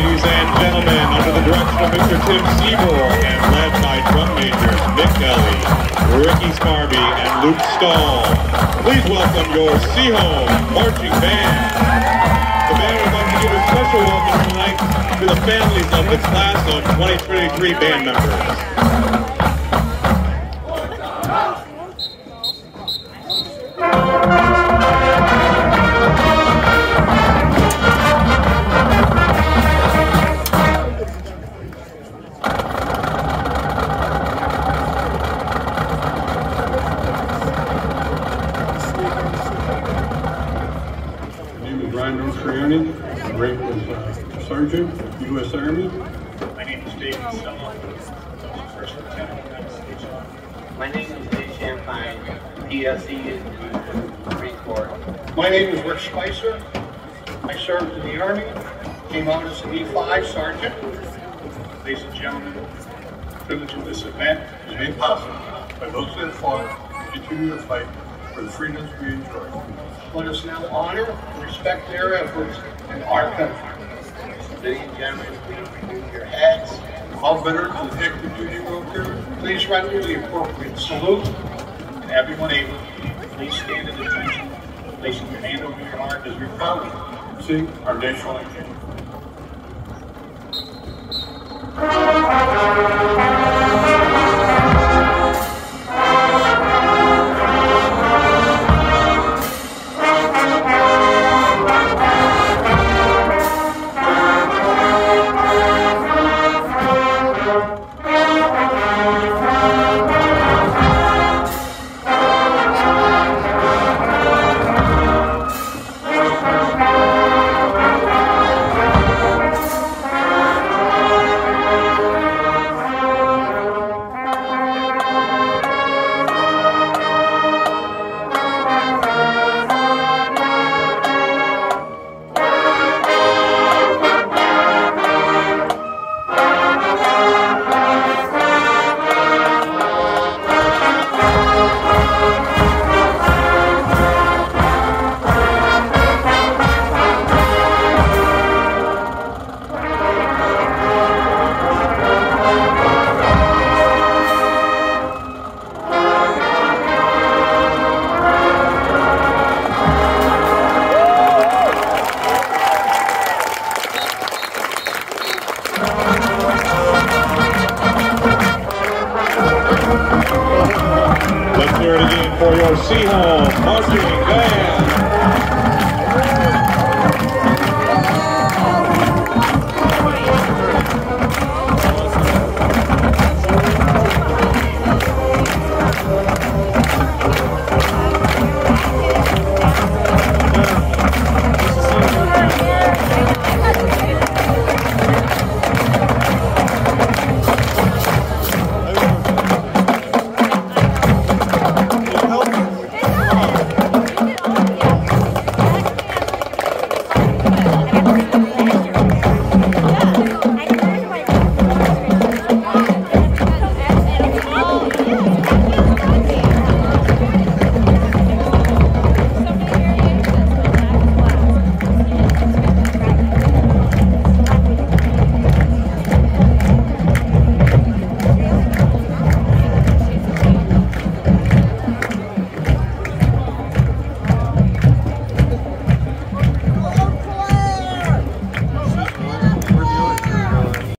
Ladies and gentlemen, under the direction of Mr. Tim Siebel and led by drum majors Mick Kelly, Ricky Scarby, and Luke Stahl, please welcome your Seaholm Marching Band. The band would like to give a special welcome tonight to the families of the class of 2023 band members. Name is Ryan Ostriani. I'm ranked as uh, Sergeant, U.S. Army. My name is David Stone, First Lieutenant, United States Army. My name is Dave Champagne, PSE in Marine Corps. My name is Rick Spicer. I served in the Army, came out as an E5 sergeant. Ladies and gentlemen, the privilege of this event is made possible by those that have fought and continue to fight for the freedoms we enjoy. Let us now honor and respect their efforts in our country. Ladies and gentlemen, please remove your hats. All veterans of active duty workers, please render the appropriate salute. And everyone able, please stand at attention, placing your hand over your heart as we proudly sing our national anthem. for your Seaholm marching band.